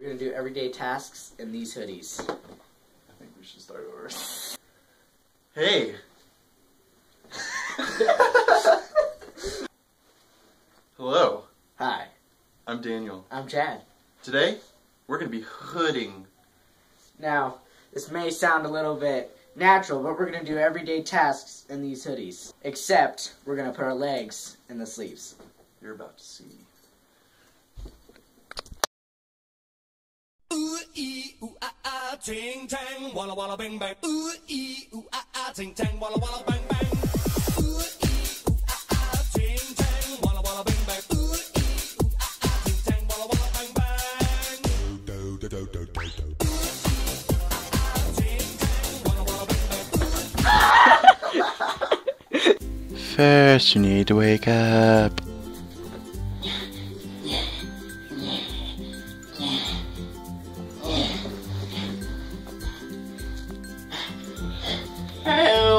We're gonna do everyday tasks in these hoodies. I think we should start over. Hey! Hello, Hi, I'm Daniel. I'm Chad. Today, we're gonna be hooding. Now, this may sound a little bit natural, but we're gonna do everyday tasks in these hoodies. Except, we're gonna put our legs in the sleeves. You're about to see. Ting tang walla walla bang bang. Ooh ee ooh ah ah ting tang ah ah ah walla walla bang bang. First, you need to wake up.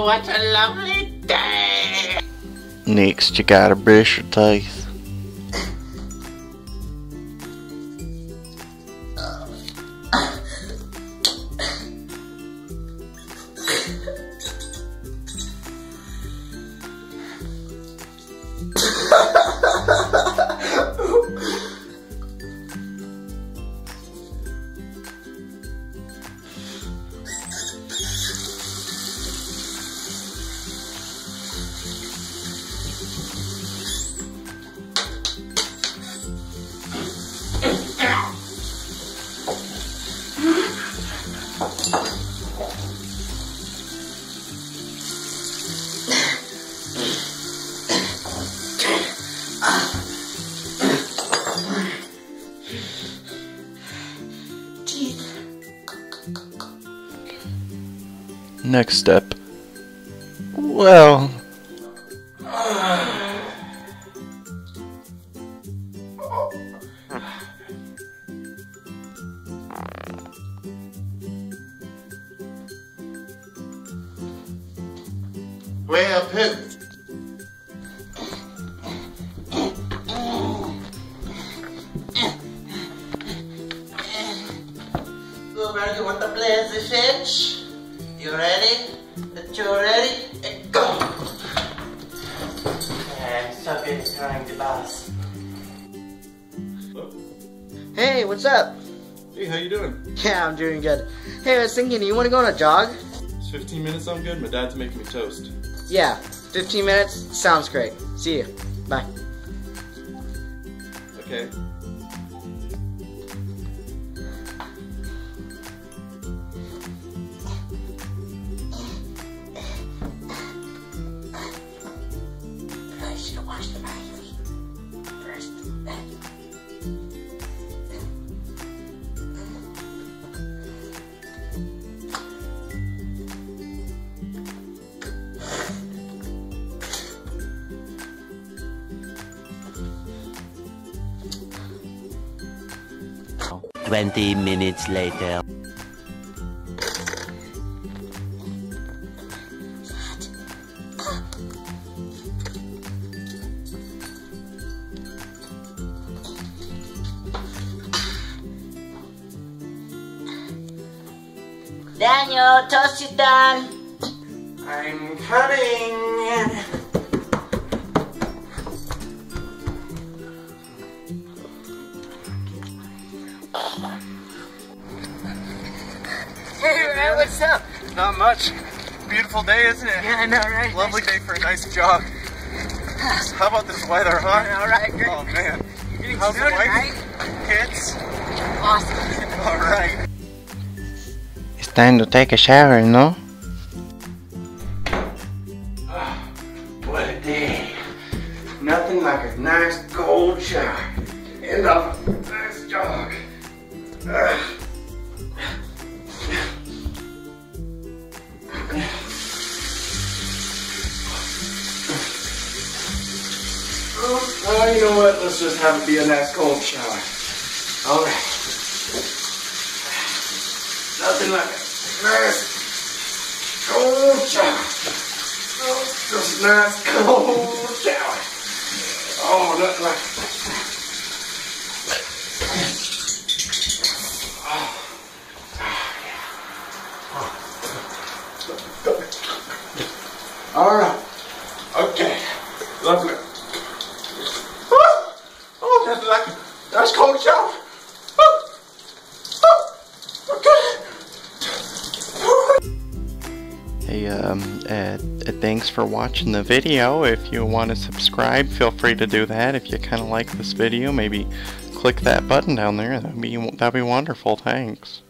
What a lovely day! Next, you gotta brush your teeth. Next step. Well, Well, Pip. Goober, you want to play as a fish? You ready? That you ready? Eh, Go! I'm so good at throwing the boss. Hey, what's up? Hey, how you doing? Yeah, I'm doing good. Hey, I was thinking, you want to go on a jog? It's 15 minutes I'm good? My dad's making me toast. Yeah, 15 minutes? Sounds great. See you. Bye. Okay. 20 minutes later. Daniel, toast is done. I'm coming. Hey, man, what's up? Not much. Beautiful day, isn't it? Yeah, I know, right? Lovely day for a nice jog. How about this weather, huh? All right, great. Oh man. Getting How's the snowed wife? tonight? Kids? Awesome. All right. it's time to take a shower, no? Ah, what a day. Nothing like a nice cold shower. to End off uh, Oh, you know what? Let's just have it be a nice cold shower. All right. Nothing like a nice cold shower. Oh, just nice cold shower. Oh, nothing like. Oh, oh. All right. Nice cold shower. Oh, oh, okay. Hey, um, uh, thanks for watching the video. If you want to subscribe, feel free to do that. If you kind of like this video, maybe click that button down there. That'd be that'd be wonderful. Thanks.